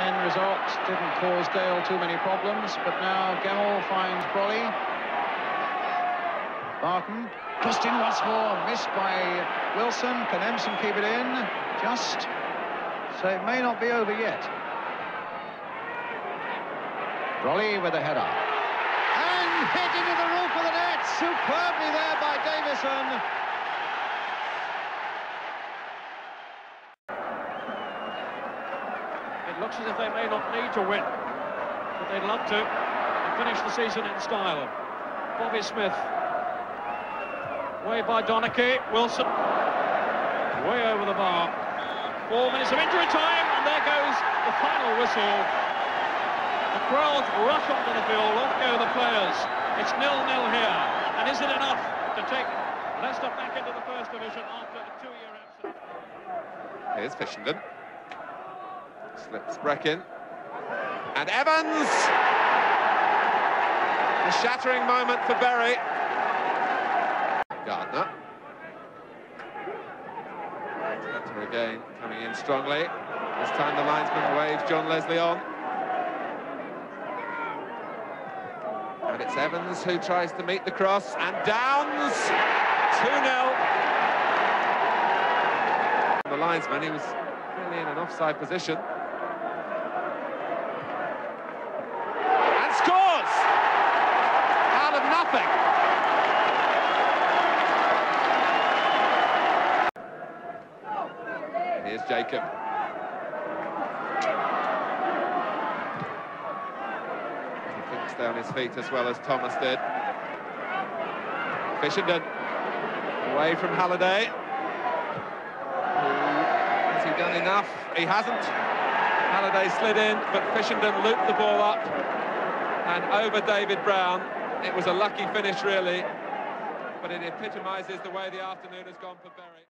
end result didn't cause Dale too many problems, but now Gemmell finds Brolly. Barton, crossed in once more, missed by Wilson. Can Empson keep it in? Just, so it may not be over yet. Brolly with a header. And hit into the roof of the net, superbly there by Davison. Looks as if they may not need to win, but they'd love to and finish the season in style. Bobby Smith. Way by Donachie. Wilson. Way over the bar. Four minutes of injury time, and there goes the final whistle. The crowd rush onto the field, off go the players. It's nil-nil here. And is it enough to take Leicester back into the First Division after a two-year absence? Here's Fishenden. Slips Breckin. And Evans! A shattering moment for Berry. Gardner. Hunter again coming in strongly. This time the linesman waves John Leslie on. And it's Evans who tries to meet the cross. And Downes! 2-0. The linesman, he was really in an offside position. And scores! Here's Jacob. He stay on his feet as well as Thomas did. Fishenden away from Halliday. Has he done enough? He hasn't. Halliday slid in, but Fishenden looped the ball up and over David Brown. It was a lucky finish, really, but it epitomises the way the afternoon has gone for Bury.